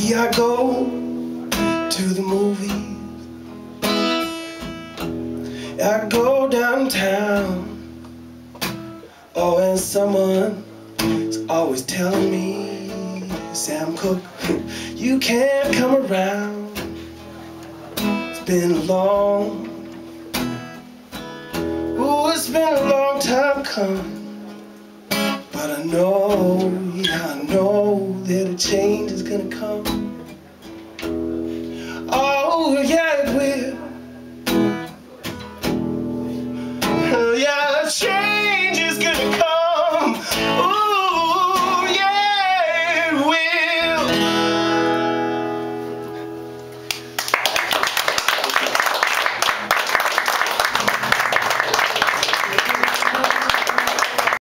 Yeah, I go to the movies. I go downtown. Oh, and someone is always telling me, Sam Cooke, you can't come around. It's been a long. Oh, it's been a long time coming. But I know, I know that a change is gonna come.